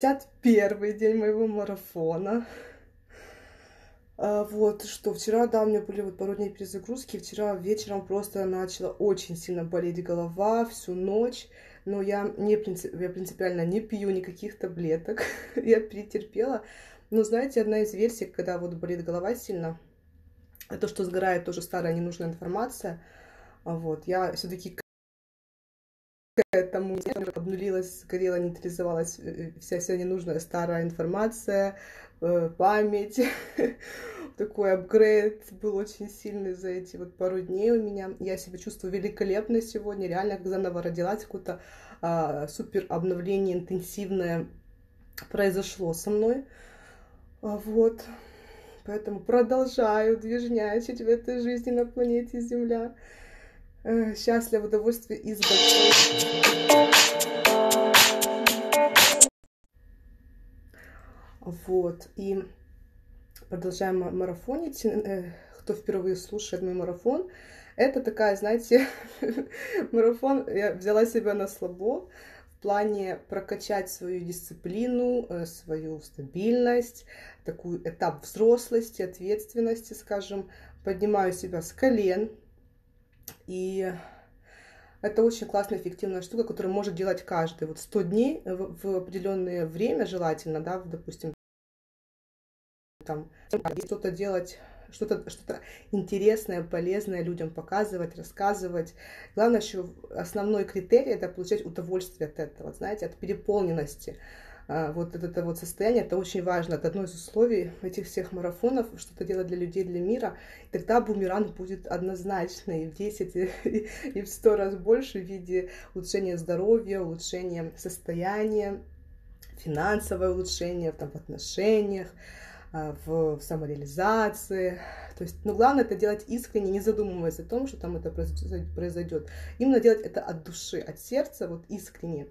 51 день моего марафона. А, вот, что вчера, да, у меня были вот пару дней перезагрузки. Вчера вечером просто начала очень сильно болеть голова всю ночь. Но я, не я принципиально не пью никаких таблеток. я перетерпела. Но знаете, одна из версий, когда вот болит голова сильно, это то, что сгорает тоже старая ненужная информация. А вот, я все-таки тому обнулилась, сгорела, нейтрализовалась э, вся вся ненужная старая информация, э, память. Такой апгрейд был очень сильный за эти вот пару дней у меня. Я себя чувствую великолепно сегодня, реально как заново родилась, какое-то а, супер обновление интенсивное произошло со мной. А, вот. Поэтому продолжаю движнячить в этой жизни на планете Земля. Э, счастлив, удовольствие и с Вот, и продолжаем марафонить. Э, кто впервые слушает мой марафон, это такая, знаете, марафон, я взяла себя на слабо в плане прокачать свою дисциплину, э, свою стабильность, такой этап взрослости, ответственности, скажем, поднимаю себя с колен, и это очень классная, эффективная штука, которую может делать каждый. Вот 100 дней в, в определенное время желательно, да, допустим, там, что-то делать, что-то что интересное, полезное людям показывать, рассказывать. Главное еще основной критерий это получать удовольствие от этого, знаете, от переполненности. А, вот это вот состояние, это очень важно. Это одно из условий этих всех марафонов, что-то делать для людей, для мира. Тогда бумеранг будет однозначно и в 10, и, и в 100 раз больше в виде улучшения здоровья, улучшения состояния, финансовое улучшение там, в отношениях, а, в, в самореализации. То есть, ну, главное это делать искренне, не задумываясь о том, что там это произойдет. Именно делать это от души, от сердца, вот искренне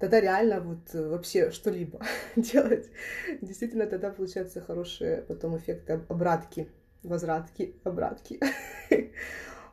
тогда реально вот э, вообще что-либо делать. Действительно, тогда получаются хорошие потом эффекты обратки, возвратки, обратки.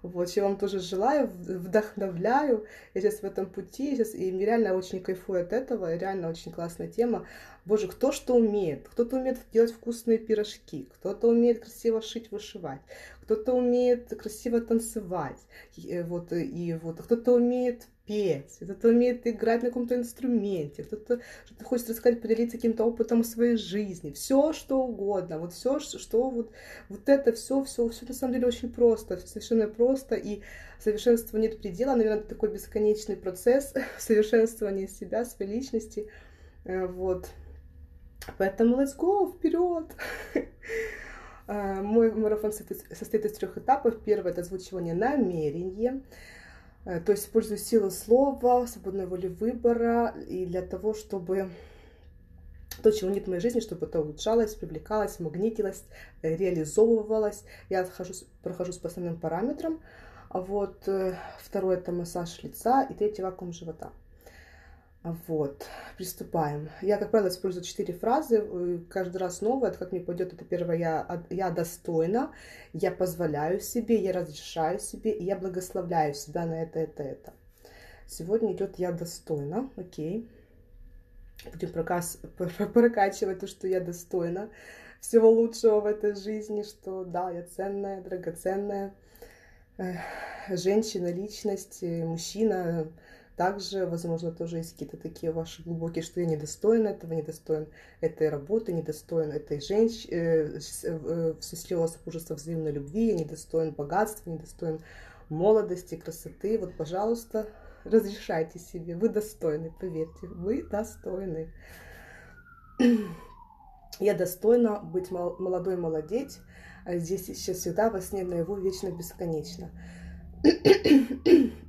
Вот, я вам тоже желаю, вдохновляю. Я сейчас в этом пути, сейчас, и реально очень кайфую от этого, реально очень классная тема. Боже, кто что умеет? Кто-то умеет делать вкусные пирожки, кто-то умеет красиво шить, вышивать, кто-то умеет красиво танцевать, и, вот, и вот, кто-то умеет петь, кто-то умеет играть на каком-то инструменте, кто-то хочет рассказать, поделиться каким-то опытом своей жизни, все что угодно, вот все, что вот, вот это все, все, все на самом деле очень просто, совершенно просто, и совершенства нет предела, наверное, это такой бесконечный процесс совершенствования себя, своей личности, э, вот. Поэтому let's go, вперед! Э, мой марафон состоит из трех этапов. Первый это озвучивание намерения. Э, то есть использую силу слова, свободной воли выбора, и для того, чтобы то, чего нет в моей жизни, чтобы это улучшалось, привлекалось, магнитилось, э, реализовывалось. Я хожусь, прохожусь по основным параметрам. А вот э, второй это массаж лица и третий вакуум живота. Вот, приступаем. Я, как правило, использую четыре фразы, э, каждый раз. Это как мне пойдет, это первое, я, я достойна, я позволяю себе, я разрешаю себе, и я благословляю себя на это, это, это. Сегодня идет я достойна, окей. Будем прокас... прокачивать то, что я достойна всего лучшего в этой жизни, что да, я ценная, драгоценная женщина, личность, мужчина, также, возможно, тоже есть какие-то такие ваши глубокие, что я недостоин этого, недостоин этой работы, недостоин этой женщины, э, э, счастливого супружества взаимной любви, я недостоин богатства, недостоин молодости, красоты. Вот, пожалуйста, разрешайте себе. Вы достойны, поверьте, вы достойны. Я достойна быть молодой, молодеть. А здесь сейчас всегда во сне наяву вечно бесконечно.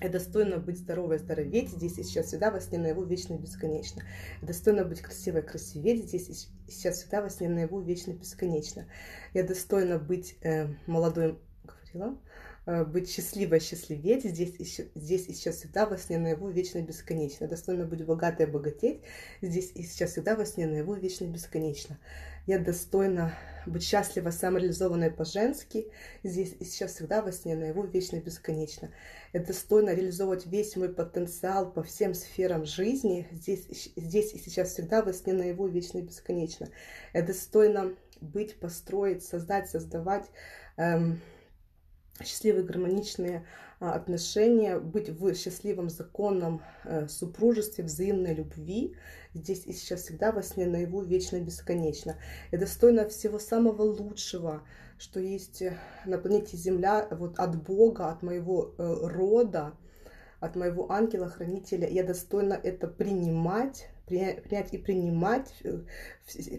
Я достойна быть здоровой, здороветь здесь и сейчас всегда во сне наяву вечно и бесконечно. Я достойна быть красивой, красиветь здесь и сейчас всегда во сне наяву вечно и бесконечно. Я достойна быть э, молодой, говорила, э, быть счастливой, счастливеть здесь и, здесь и сейчас всегда во сне наяву вечно бесконечно. Достойно быть богатой, обогатеть здесь и сейчас всегда во сне наяву вечно бесконечно. Я достойна быть счастлива, самореализованной по-женски здесь и сейчас всегда во сне наяву вечно бесконечно. Я достойна реализовывать весь мой потенциал по всем сферам жизни здесь, здесь и сейчас всегда во сне наяву вечно бесконечно. Я достойна быть, построить, создать, создавать эм, счастливые, гармоничные а, отношения, быть в счастливом, законном э, супружестве, взаимной любви. Здесь и сейчас всегда во сне наяву вечно бесконечно. И достойна всего самого лучшего, что есть э, на планете Земля, вот от Бога, от моего э, рода, от моего ангела-хранителя. Я достойна это принимать, принять и принимать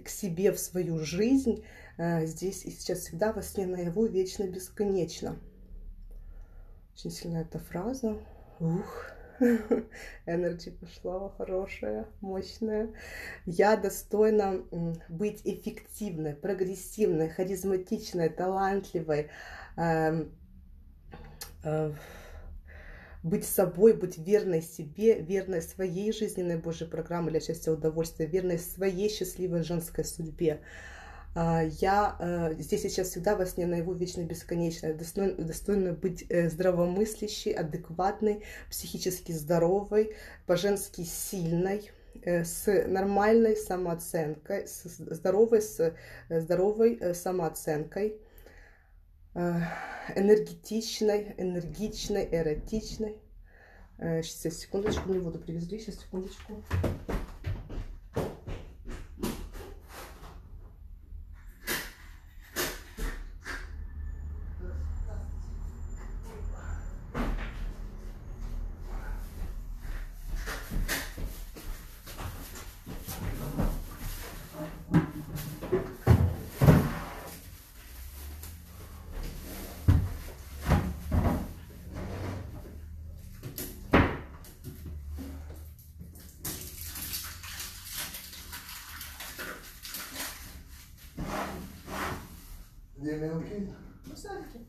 к себе в свою жизнь здесь и сейчас всегда во сне наяву вечно бесконечно. Очень сильная эта фраза. Ух. Энергия пошла хорошая, мощная. Я достойна быть эффективной, прогрессивной, харизматичной, талантливой, э, э, быть собой, быть верной себе, верной своей жизненной Божьей программе для счастья удовольствия, верной своей счастливой женской судьбе. А, я э, здесь сейчас всегда во сне наяву вечно бесконечная, достойна, достойна быть э, здравомыслящей, адекватной, психически здоровой, по-женски сильной, э, с нормальной самооценкой, с здоровой, с здоровой самооценкой, энергетичной, энергичной, эротичной. Сейчас, секундочку, мне воду привезли, сейчас, секундочку. Diye memnun ki. Güzel ki.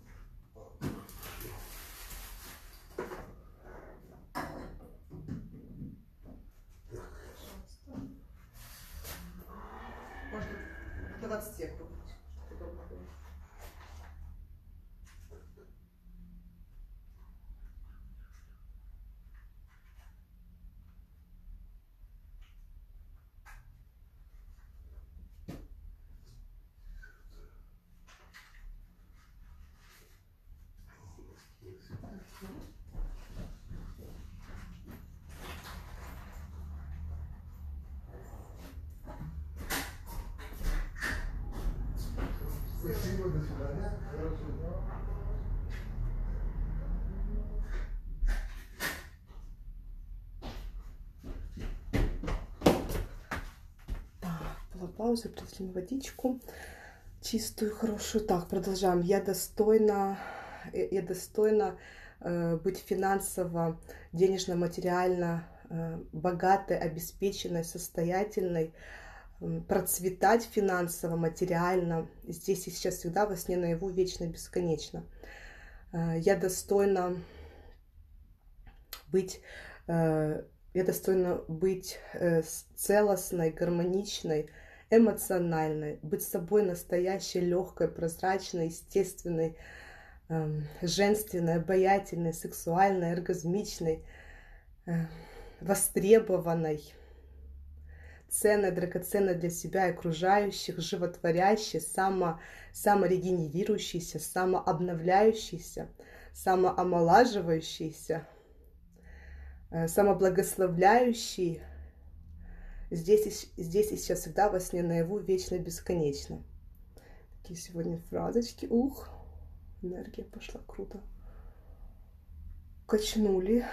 Пауза, принесли водичку чистую, хорошую. Так, продолжаем. Я достойна, я достойна э, быть финансово, денежно, материально э, богатой, обеспеченной, состоятельной, э, процветать финансово, материально. Здесь и сейчас всегда во сне наяву вечно, бесконечно. Э, я достойна быть э, я достойна быть э, целостной, гармоничной, эмоциональной, быть собой настоящей, легкой, прозрачной, естественной, э, женственной, обаятельной, сексуальной, оргазмичной, э, востребованной, ценной, драгоценной для себя и окружающих, животворящей, само, саморегенерирующейся, самообновляющейся, самоомолаживающейся, э, самоблагословляющий, здесь и, здесь и сейчас всегда во сне наяву вечно бесконечно. Такие сегодня фразочки. Ух, энергия пошла круто. Качнули.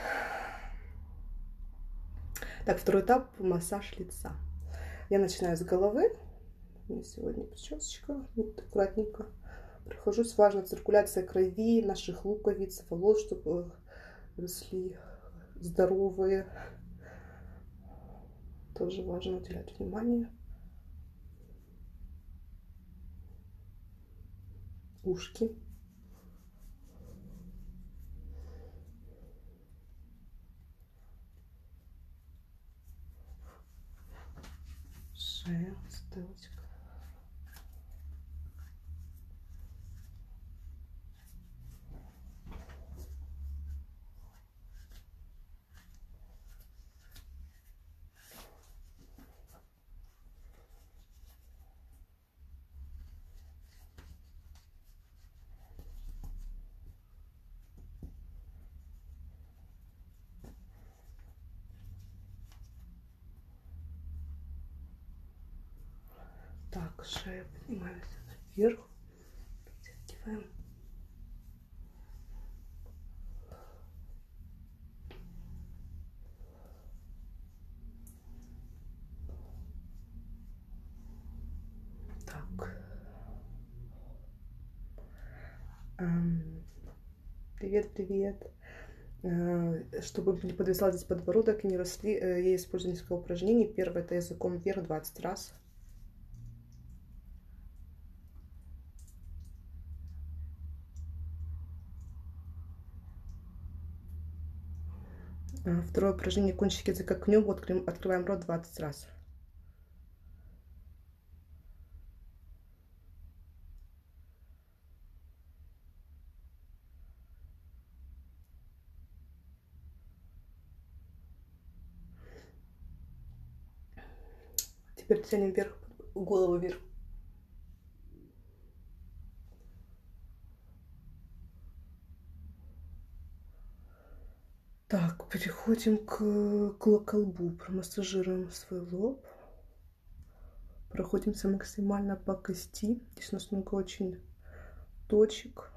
Так, второй этап массаж лица. Я начинаю с головы. У меня сегодня причесочка. Вот аккуратненько прихожусь. Важна циркуляция крови, наших луковиц, волос, чтобы росли здоровые, тоже важно уделять внимание. Ушки. Шея сделать. Так, шея поднимаемся вверх, подтягиваем. Так. Эм, Привет, привет. Э, Чтобы не подвисал здесь подбородок и не росли, э, я использую несколько упражнений. Первое это языком вверх 20 раз. А, Второе упражнение кончики языка к небу. Открываем, открываем рот 20 раз. Теперь тянем вверх, голову вверх. Так, переходим к, к колбу. Промассажируем свой лоб. Проходимся максимально по кости. Здесь у нас много очень точек.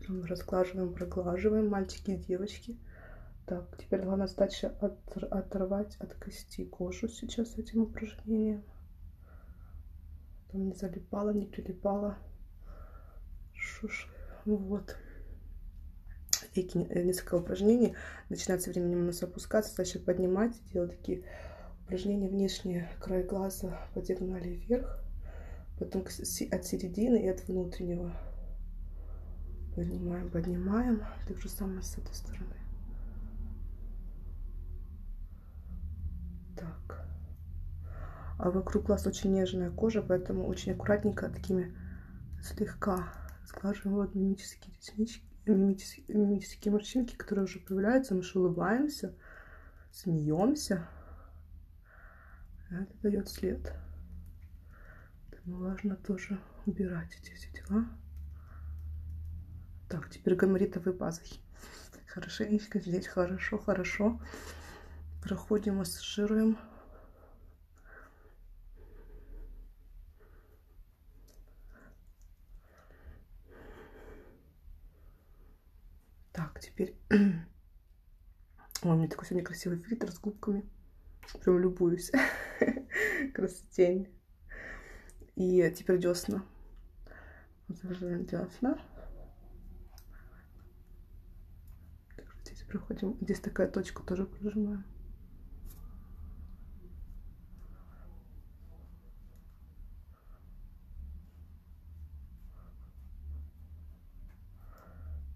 Прям Разглаживаем, проглаживаем, мальчики и девочки. Так, теперь главная задача от, оторвать от кости кожу сейчас этим упражнением. Там не залипала, не прилипала. Шуш. Вот. Веки, э, несколько упражнений. Начинать со временем у нас опускаться, дальше поднимать, делать такие упражнения внешние, край глаза по диагонали вверх, потом от середины и от внутреннего. Поднимаем, поднимаем. Так же самое с этой стороны. Так. А вокруг глаз очень нежная кожа, поэтому очень аккуратненько такими слегка сглаживаем вот мимические реснички, мимические, мимические морщинки, которые уже появляются. Мы же улыбаемся, смеемся. Это дает след. Поэтому важно тоже убирать эти все дела. Так, теперь гайморитовые пазухи. Хорошенечко здесь хорошо, хорошо. Проходим, массажируем. Так, теперь... Ой, у меня такой сегодня красивый фильтр с губками. Прям любуюсь. Красотень. И теперь десна. Десна. Здесь проходим. Здесь такая точка тоже прожимаем.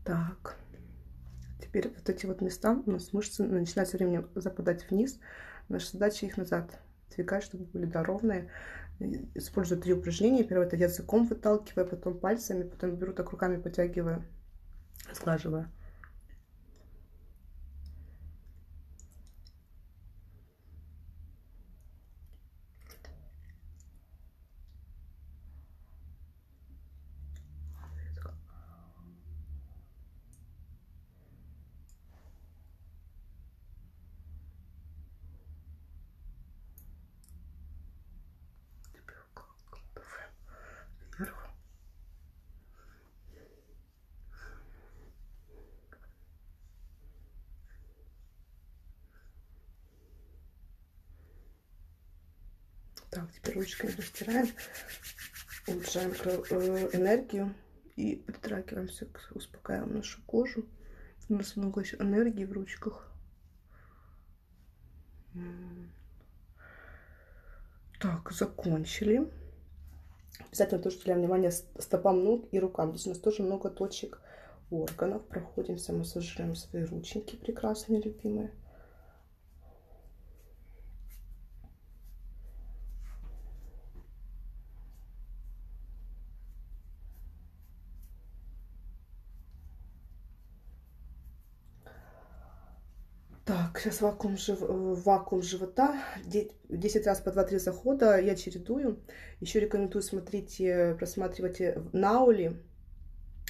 Так. Теперь вот эти вот места у нас мышцы начинают со временем западать вниз. Наша задача их назад двигать, чтобы были да, ровные. Использую три упражнения. Первое это языком выталкивая, потом пальцами, потом беру так руками, потягивая, сглаживая. Так, теперь ручками растираем, улучшаем э, энергию и притрагиваемся, успокаиваем нашу кожу. У нас много еще энергии в ручках. Так, закончили. Обязательно тоже уделяем внимание стопам ног и рукам. Здесь у нас тоже много точек органов. Проходимся, массажируем свои рученьки прекрасные, любимые. Сейчас вакуум, жив... вакуум живота. 10 раз по 2-3 захода я чередую. Еще рекомендую смотреть, просматривать Наули.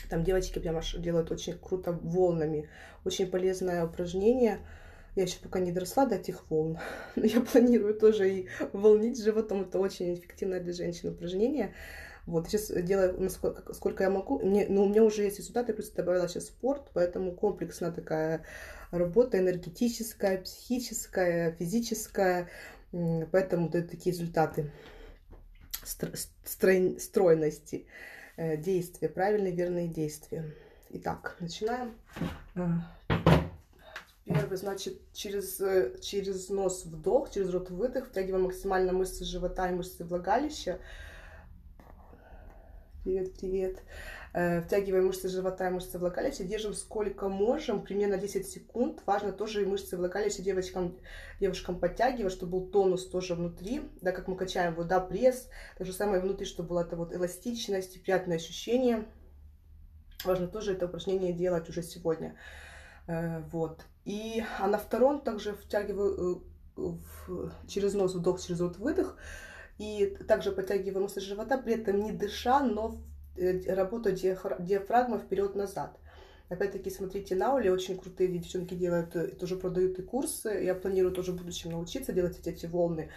Там девочки прям аж делают очень круто волнами. Очень полезное упражнение. Я еще пока не доросла до этих волн, но я планирую тоже и волнить животом. Это очень эффективное для женщин упражнение. Вот, сейчас делаю, насколько, сколько я могу. Мне, ну, у меня уже есть результаты, плюс добавила сейчас спорт, поэтому комплексная такая работа энергетическая, психическая, физическая. Поэтому дают такие результаты строй, стройности э, действия, правильные верные действия. Итак, начинаем. Э, Первый, значит, через, э, через нос вдох, через рот выдох, втягиваем максимально мышцы живота и мышцы влагалища. Привет, привет. Э, втягиваем мышцы живота и мышцы влагалища, держим сколько можем, примерно 10 секунд. Важно тоже и мышцы влагалища девочкам, девушкам подтягивать, чтобы был тонус тоже внутри, да, как мы качаем вот, да, пресс, то же самое внутри, чтобы была эта вот эластичность приятное ощущение. Важно тоже это упражнение делать уже сегодня. Э, вот. И, а на втором также втягиваю э, через нос вдох, через рот выдох. И также подтягиваю мышцы живота, при этом не дыша, но э, работаю диафрагма вперед-назад. Опять-таки, смотрите, на Оле очень крутые девчонки делают, тоже продают и курсы. Я планирую тоже в будущем научиться делать эти, эти волны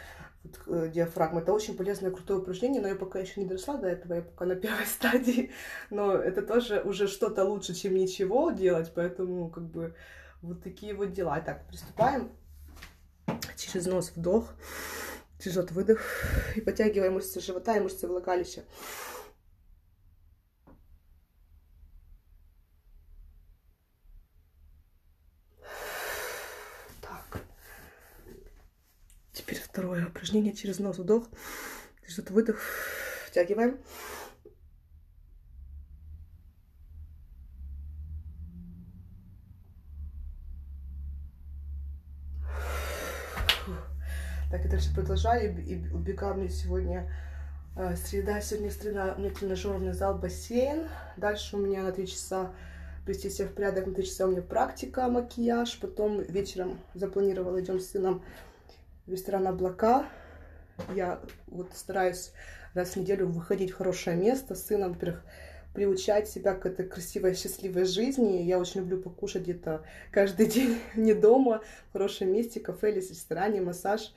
вот, диафрагмы. Это очень полезное, крутое упражнение, но я пока еще не дошла до этого, я пока на первой стадии. Но это тоже уже что-то лучше, чем ничего делать, поэтому как бы вот такие вот дела. Так, приступаем. Через нос вдох, через рот выдох. И подтягиваем мышцы живота и мышцы влагалища. Так. Теперь второе упражнение. Через нос вдох, рот выдох. Втягиваем. Так, и дальше продолжаю. И убегаю мне сегодня э, среда. Сегодня среда, у меня тренажерный зал, бассейн. Дальше у меня на 3 часа привести себя в порядок. На 3 часа у меня практика, макияж. Потом вечером запланировала, идем с сыном в ресторан «Облака». Я вот стараюсь раз в неделю выходить в хорошее место с сыном, во-первых, приучать себя к этой красивой, счастливой жизни. Я очень люблю покушать где-то каждый день не дома, в хорошем месте, кафе или ресторане, массаж.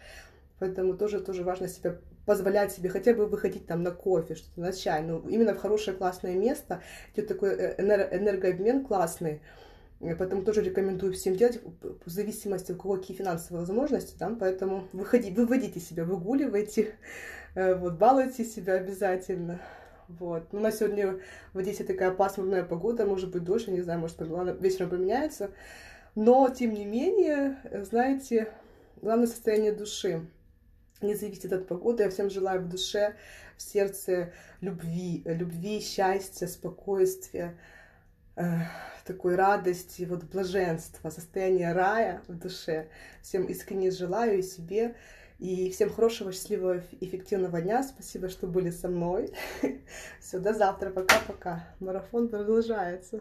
Поэтому тоже, тоже важно себя позволять себе хотя бы выходить там на кофе, что-то на чай, но именно в хорошее классное место, где такой э, энергообмен классный. Поэтому тоже рекомендую всем делать в зависимости, у кого какие финансовые возможности, да, поэтому выходи, выводите себя, выгуливайте, э, вот, балуйте себя обязательно. Вот. У нас сегодня в Одессе такая пасмурная погода, может быть, я не знаю, может, вечером поменяется. Но, тем не менее, знаете, главное состояние души не зависит от погоды. Я всем желаю в душе, в сердце любви, любви, счастья, спокойствия, э, такой радости, вот блаженства, состояния рая в душе. Всем искренне желаю и себе, и всем хорошего, счастливого, эффективного дня. Спасибо, что были со мной. Все, до завтра. Пока-пока. Марафон продолжается.